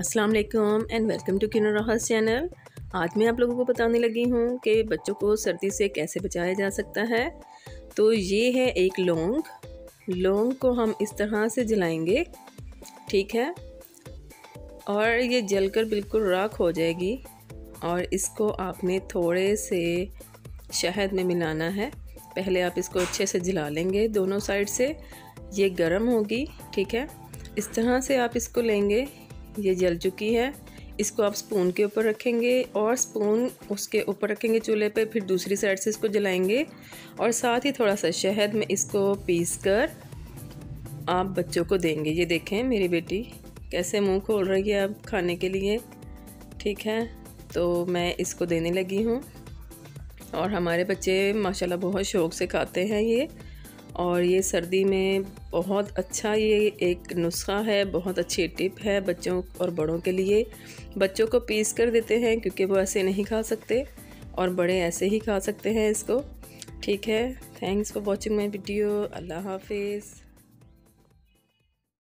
अस्सलाम वालेकुम and welcome to किनो राहस चैनल आज मैं आप लोगों को बताने लगी हूँ कि बच्चों को सर्दी से कैसे बचाया जा सकता है। तो ये है एक लौंग। लौंग को हम इस तरह से जलाएँगे। ठीक है? और ये जलकर बिल्कुल राख हो जाएगी। और इसको आपने थोड़े से शहद में मिलाना है। पहले आप इसको अच्छे से जला लेंगे दोनों साइड से। ये गर्म होगी। ठीक है? इस तरह से आप इसको लेंगे। ये जल चुकी है। इसको आप स्पून के ऊपर रखेंगे और स्पून उसके ऊपर रखेंगे चूल्हे पे, फिर दूसरी साइड से इसको जलाएँगे। और साथ ही थोड़ा सा शहद में इसको पीस कर आप बच्चों को देंगे। ये देखें मेरी बेटी, कैसे मुँह खोल रही है अब खाने के लिए। ठीक है? तो मैं इसको देने लगी हूँ। और हमारे बच्चे माशाल्लाह बहुत शौक़ से खाते हैं ये। और ये सर्दी में बहुत अच्छा ये एक नुस्खा है, बहुत अच्छी टिप है बच्चों और बड़ों के लिए। बच्चों को पीस कर देते हैं क्योंकि वो ऐसे नहीं खा सकते और बड़े ऐसे ही खा सकते हैं इसको। ठीक है thanks for watching my video अल्लाह हाफिज़।